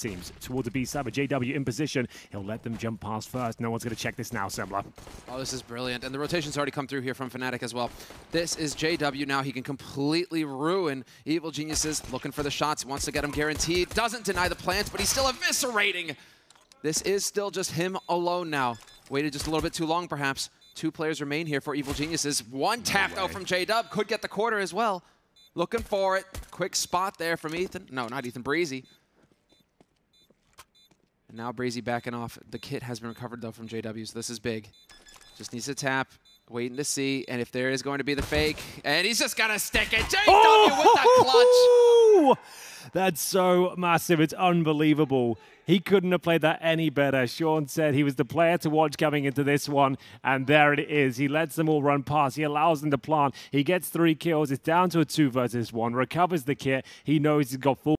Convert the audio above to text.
Seems towards the B side, but JW in position. He'll let them jump past first. No one's going to check this now, Sembler. Oh, this is brilliant. And the rotation's already come through here from Fnatic as well. This is JW now. He can completely ruin Evil Geniuses. Looking for the shots. Wants to get him guaranteed. Doesn't deny the plants, but he's still eviscerating. This is still just him alone now. Waited just a little bit too long, perhaps. Two players remain here for Evil Geniuses. One tap, though, from J-Dub. Could get the quarter as well. Looking for it. Quick spot there from Ethan. No, not Ethan. Brehze. And now Brehze backing off. The kit has been recovered, though, from JW, so this is big. Just needs to tap, waiting to see, and if there is going to be the fake, and he's just going to stick it. JW oh! with the clutch. That's so massive. It's unbelievable. He couldn't have played that any better. Sean said he was the player to watch coming into this one, and there it is. He lets them all run past. He allows them to plant. He gets three kills. It's down to a two versus one. Recovers the kit. He knows he's got full.